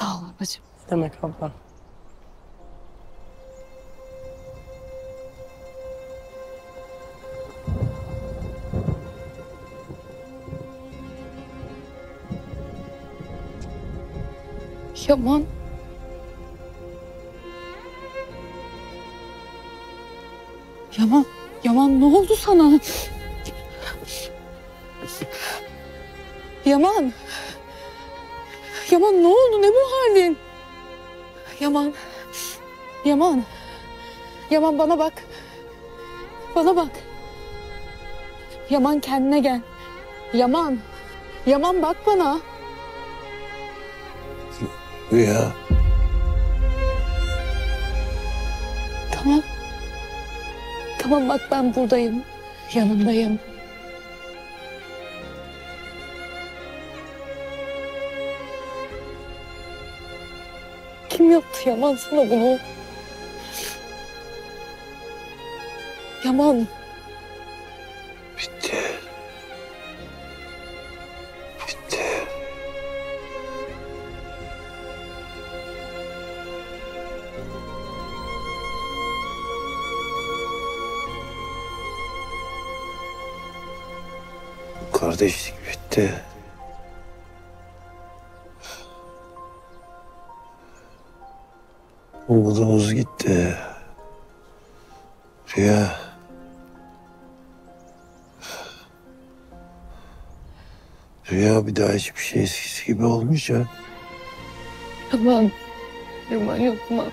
babacığım. Ne demek abla? Yaman. Yaman, Yaman ne oldu sana? Yaman. Yaman ne oldu? Ne bu halin? Yaman. Yaman. Yaman bana bak. Bana bak. Yaman kendine gel. Yaman. Yaman bak bana. Rüya. Tamam. Tamam bak ben buradayım. Yanındayım. Kim yaptı Yaman sana bunu? Yaman. Bitti. Bitti. Kardeşlik bitti. Umudumuz gitti. Rüya. Rüya bir daha hiçbir şey eskisi gibi olmayacak. Yaman. Yaman yapma.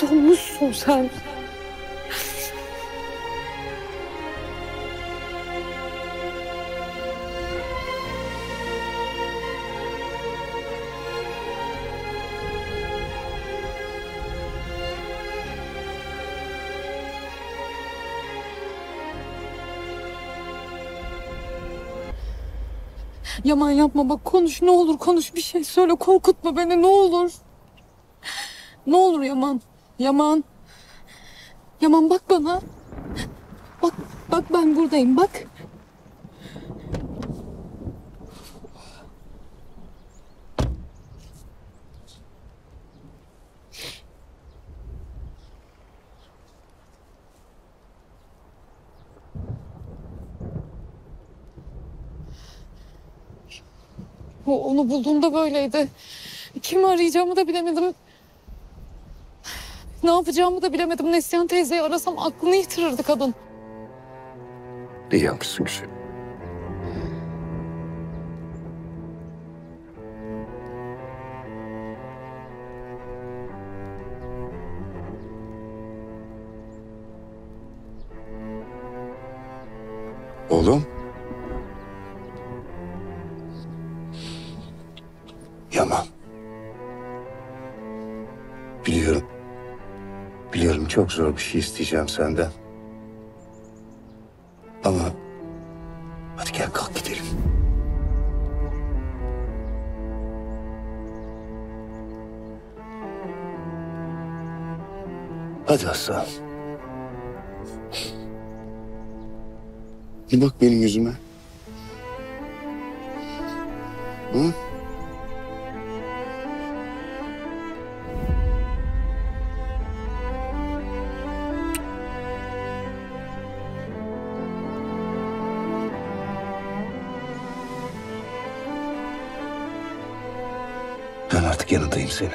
Donmuşsun sen. Yaman yapma bak konuş ne olur konuş bir şey söyle korkutma beni ne olur. Ne olur Yaman. Yaman. Yaman bak bana. Bak bak ben buradayım bak. Onu bulduğumda böyleydi. Kimi arayacağımı da bilemedim. Ne yapacağımı da bilemedim. Neslihan teyzeyi arasam aklını yitirirdi kadın. İyi yapmışsın güzel. Oğlum. Yaman. Biliyorum. Biliyorum çok zor bir şey isteyeceğim senden. Ama hadi gel kalk gidelim. Hadi Hasan. Bir bak benim yüzüme. Hı? Yanındayım senin.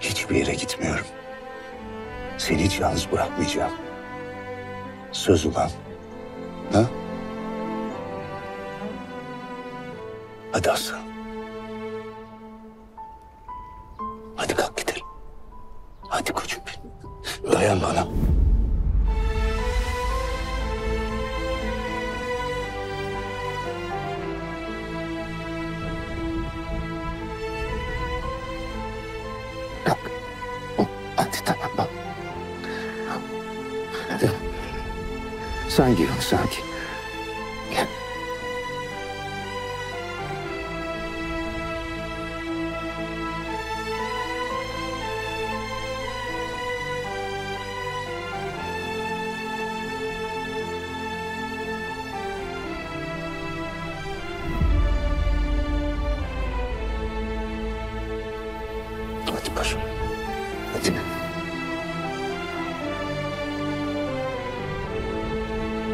Hiçbir yere gitmiyorum. Seni hiç yalnız bırakmayacağım. Söz ulan. Ha? Hadi Aslan. Hadi kalk gidelim. Hadi koçum. Dayan bana. Sen gir, sen